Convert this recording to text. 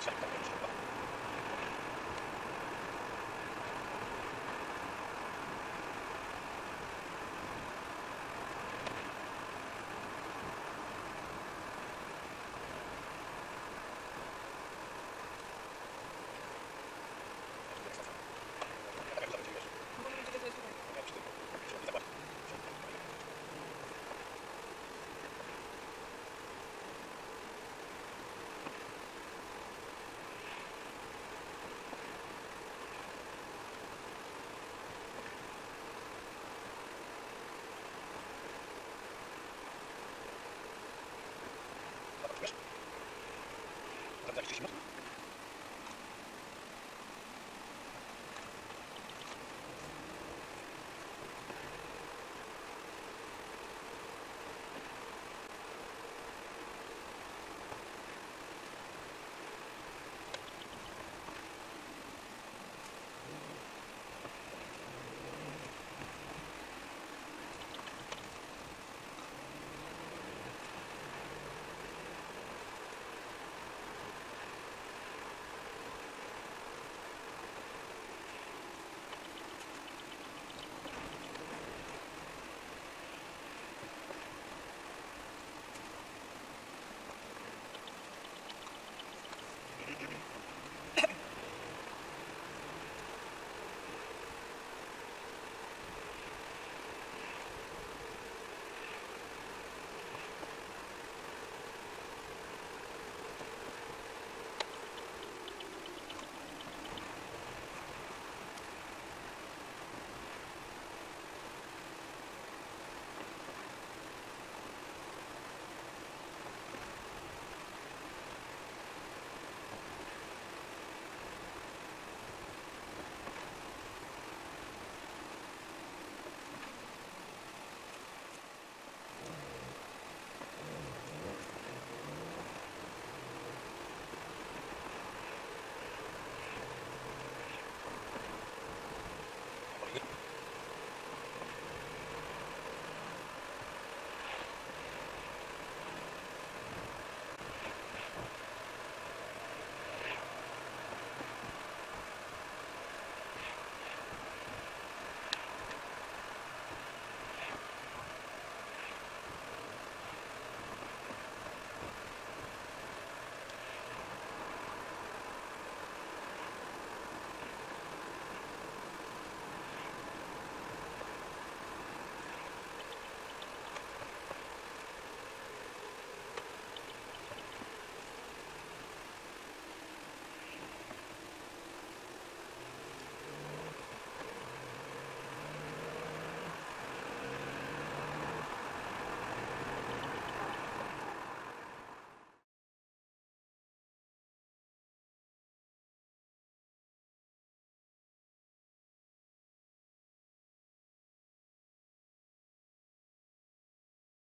Check that.